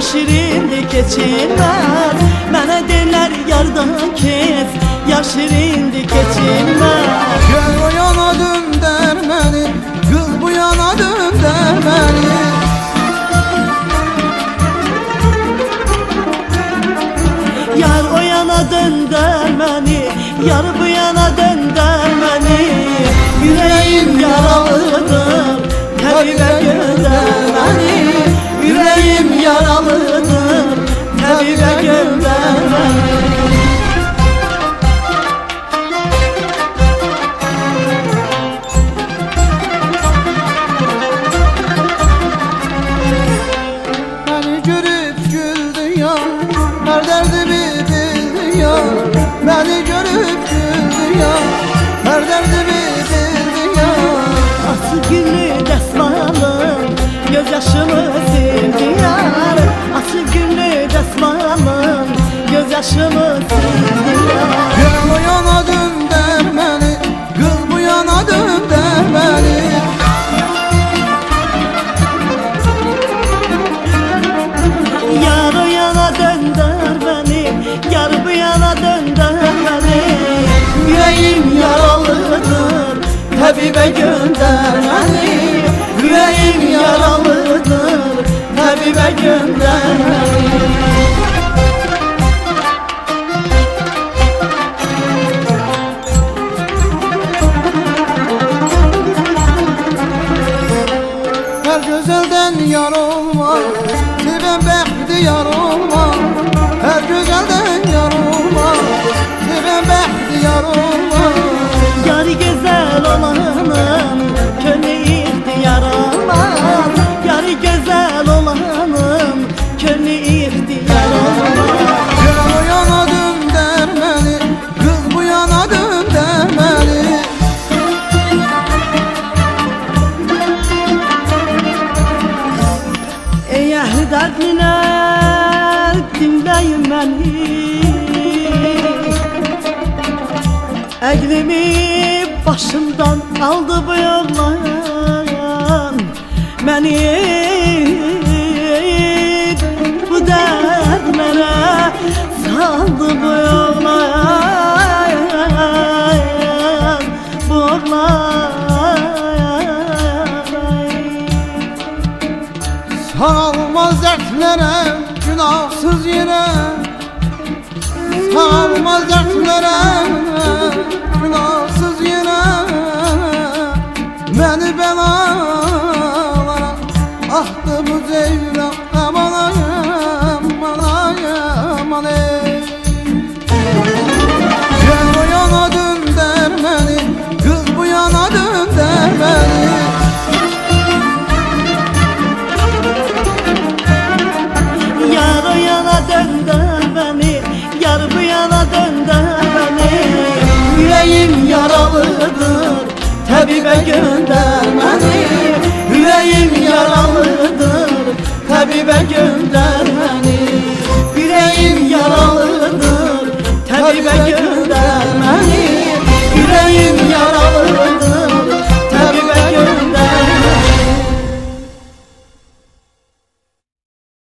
Yaşirindi keçilmez Mənə deyirlər yardan kes Yaşirindi keçilmez Gel o yana döndər məni Qız bu yana döndər məni Yar o yana döndər məni Yar bu yana döndər məni Yüreğim yaralıdır Təbibə göndər məni Yüreğim yaralıdır Təbibə göndər məni Beni. Görüp güldü ya Her derdimi yaşımı Gel o yana döndər məni Qız bu yana döndər məni Yar o yana döndər beni Yar bu yana döndər beni Yüreğim yaralıdır Tabibə göndər beni Yüreğim yaralıdır Tabibə göndər beni Her güzelden yar olmaz Seven bəxti yar olmaz ehli dərdlilər dinləyin məni Əqlimi başımdan aldı bu yollar. Məni Sağılmaz dertlere günahsız yere. Sağılmaz dertlere günahsız yere. Beni belalara attı bu Aman aman yaralıdır Tabibə göndər məni Yüreğim yaralıdır. Tabibə göndər məni Yüreğim yaralıdır. Tabibə göndər məni